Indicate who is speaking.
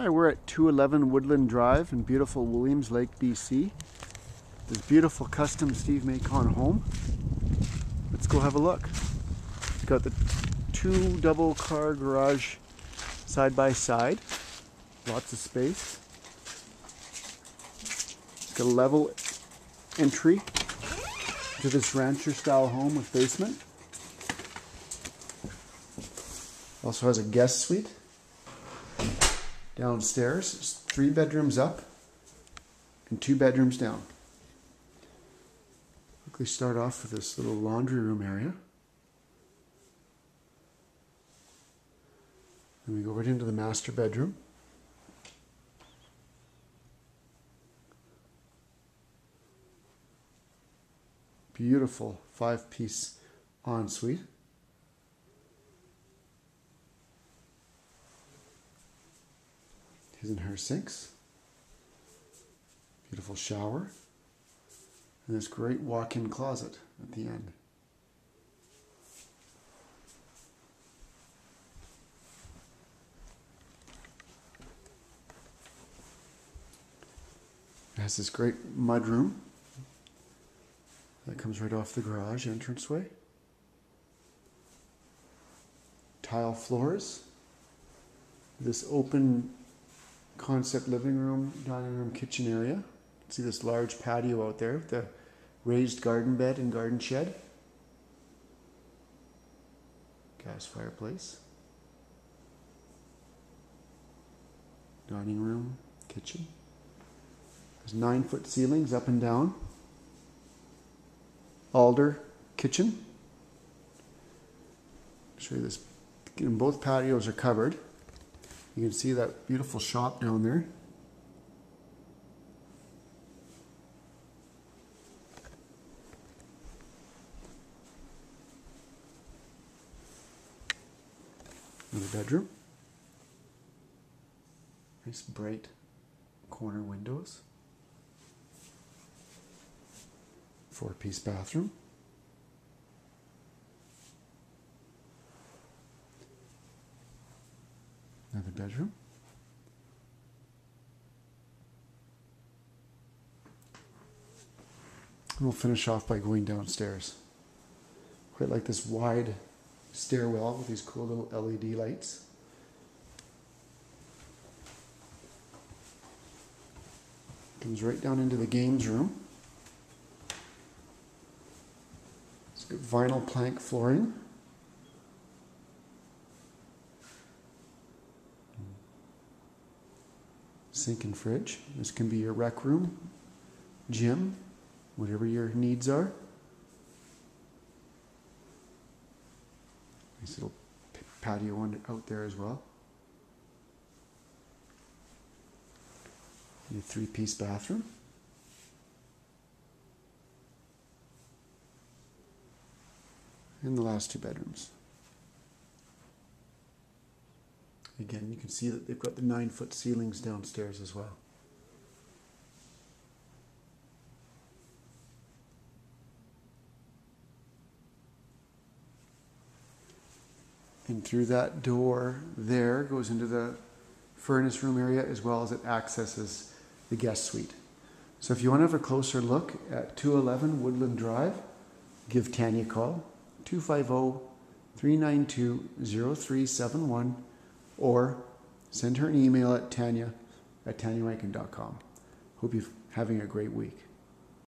Speaker 1: Hi, we're at 211 Woodland Drive in beautiful Williams Lake, BC. This beautiful custom Steve Macon home. Let's go have a look. It's got the two double car garage side by side. Lots of space. It's got a level entry to this rancher style home with basement. Also has a guest suite downstairs. There's three bedrooms up and two bedrooms down. Quickly start off with this little laundry room area. Then we go right into the master bedroom. Beautiful five piece ensuite. His and her sinks. Beautiful shower. And this great walk-in closet at the end. It has this great mud room that comes right off the garage entranceway. Tile floors. This open concept living room, dining room, kitchen area. See this large patio out there with the raised garden bed and garden shed. Gas fireplace. Dining room, kitchen. There's nine foot ceilings up and down. Alder kitchen. Show you this. And both patios are covered. You can see that beautiful shop down there. Another bedroom. Nice bright corner windows. Four piece bathroom. Another bedroom. And we'll finish off by going downstairs. Quite like this wide stairwell with these cool little LED lights. Comes right down into the games room. It's got vinyl plank flooring. Sink and fridge. This can be your rec room, gym, whatever your needs are. Nice little patio out there as well. Your three piece bathroom. And the last two bedrooms. Again, you can see that they've got the nine foot ceilings downstairs as well. And through that door there goes into the furnace room area as well as it accesses the guest suite. So if you want to have a closer look at 211 Woodland Drive, give Tanya a call, 250 392 0371 or send her an email at tanya at tanyarankin.com. Hope you're having a great week.